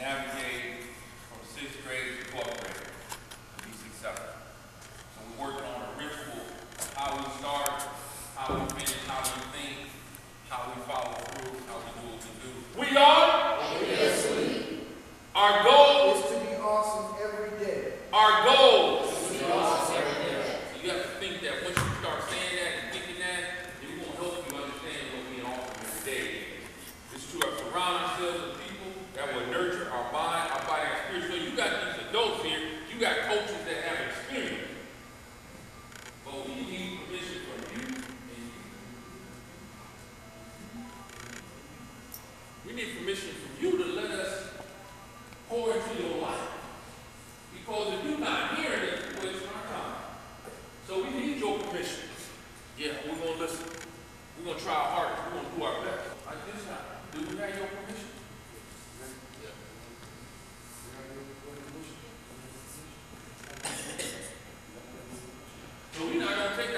navigate from sixth grade to twelfth grade to be successful. So we're working on a ritual of how we start, how we finish, how we think, how we follow through, how we do what we do. We are? Yes, we. Our goal, is to be awesome every day. our goal. is to be awesome every day. So you have to think that once you start saying that and thinking that, it will help you understand what being awesome every day is. It's to surround ourselves with people that will nurture our mind, our body, our spirit. So you got these adults here, you got coaches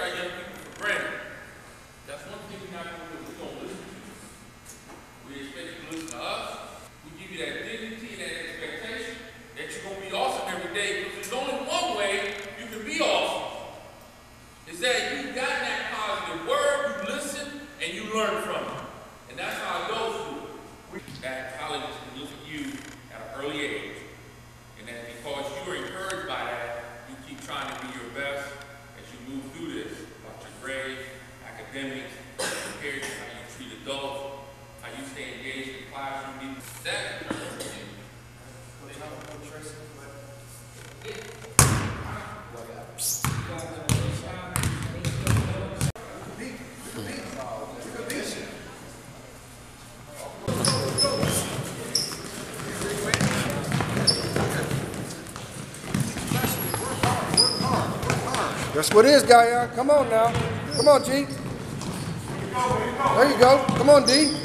our young people for granted. That's one thing we're not gonna do. We're gonna listen to you. We expect you to listen to us. We give you that dignity and that expectation that you're gonna be awesome every day. Because there's only one way you can be awesome. Is that you've got that positive word, you listen, and you learn from it. And that's how adults do through. We at colleges can look at you at an early age. And that because you are encouraged by that, you keep trying to be your best as you move through this. About your grades, academics, compared to how you treat adults, how you stay engaged. That That's what it is, Gaia. Come on now. Come on, G. There you go. Come on, D. You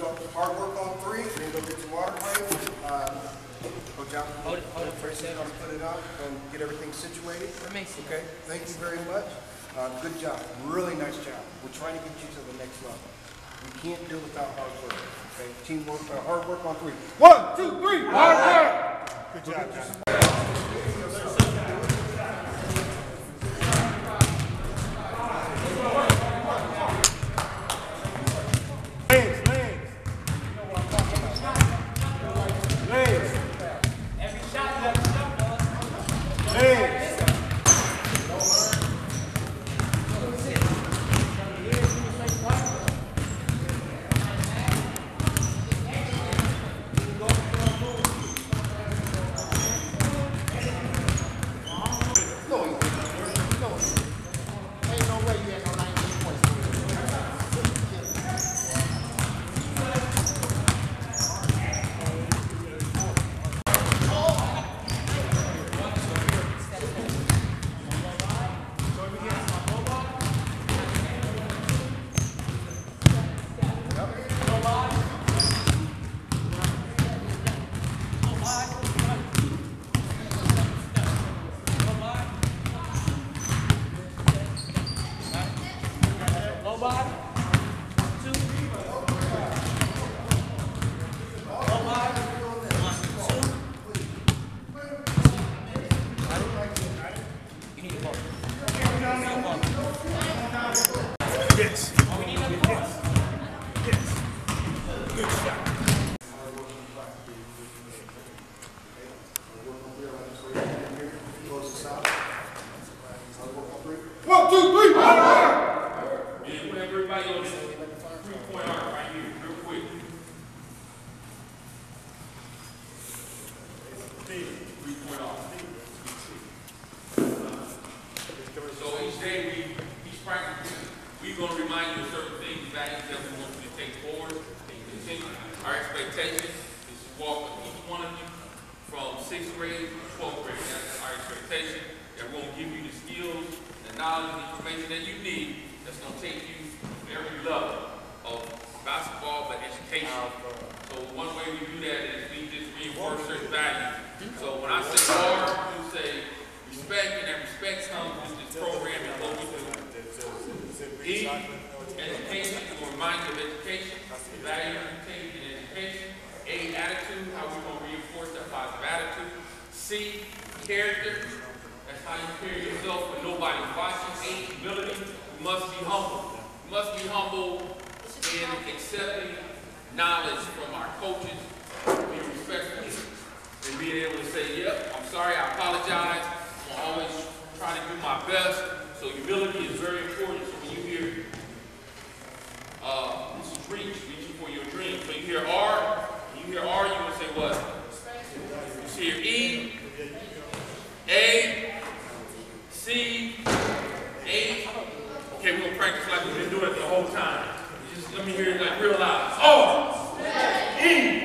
go hard work on three, then go get your water break. Uh, Coach Allen. Hold it, hold it for a second. Put it up and get everything situated. For Mason. Okay, thank you very much. Uh, good job, really nice job. We're trying to get you to the next level. We can't do it without hard work, okay? Teamwork, uh, hard work on three. One, two, three, hard work! Good job, John. Legs. Low body. Two. Low body. One, two. You need to bump. No bump. Yes. We need another bump. Yes. Good shot. Close this out. One, two, three, hard work! And put everybody on this three-point arc right here, real quick. Three-point arc. So each day, we, each practice, we're gonna remind you of certain things, values that we want you to take forward and continue. Our expectation is to walk with each one of you from sixth grade to twelfth grade. That's our expectation, that we're gonna give you the skills, the knowledge, the information that you need, that's gonna take you to every level of basketball, but education. So one way we do that is we just reinforce certain values. So when I say hard, you say respect, and that respect comes with this program and what we do. E, education, to remind you of education, value, education, and education. A, attitude, how we're going to reinforce that positive attitude. C, character. That's how you carry yourself when nobody's watching. Eight, humility. You must be humble. You must be humble in accepting knowledge from our coaches, being respectful, and being able to say, yep, I'm sorry, I apologize. I'm always trying to do my best. So humility is very important. So when you hear, uh, this is reach, reaching for your dreams. When you hear R, practice like we've been doing it the whole time. Just let me hear it like real loud. Oh! E!